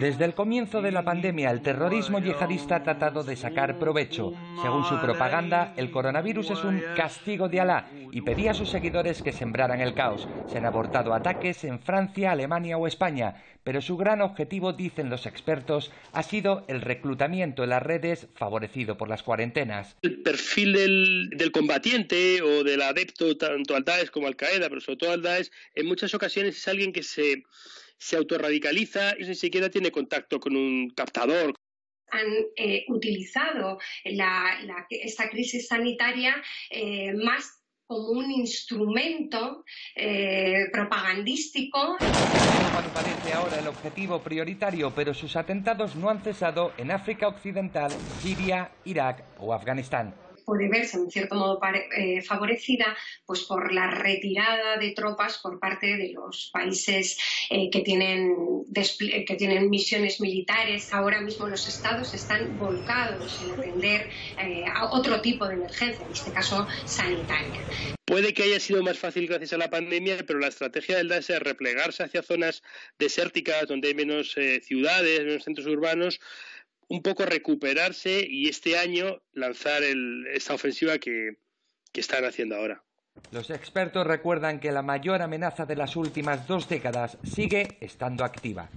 Desde el comienzo de la pandemia, el terrorismo yihadista ha tratado de sacar provecho. Según su propaganda, el coronavirus es un castigo de Alá y pedía a sus seguidores que sembraran el caos. Se han abortado ataques en Francia, Alemania o España, pero su gran objetivo, dicen los expertos, ha sido el reclutamiento en las redes favorecido por las cuarentenas. El perfil del, combatiente o del adepto, tanto al Daesh como al Qaeda, pero sobre todo al Daesh, en muchas ocasiones es alguien que se se autorradicaliza y ni siquiera tiene contacto con un captador. Han eh, utilizado esta crisis sanitaria eh, más como un instrumento eh, propagandístico. parece ahora el objetivo prioritario, pero sus atentados no han cesado en África Occidental, Siria, Irak o Afganistán puede verse en cierto modo eh, favorecida pues por la retirada de tropas por parte de los países eh, que, tienen que tienen misiones militares. Ahora mismo los estados están volcados en atender eh, a otro tipo de emergencia, en este caso sanitaria. Puede que haya sido más fácil gracias a la pandemia, pero la estrategia del DAS es replegarse hacia zonas desérticas donde hay menos ciudades, menos centros urbanos un poco recuperarse y este año lanzar esta ofensiva que, que están haciendo ahora. Los expertos recuerdan que la mayor amenaza de las últimas dos décadas sigue estando activa.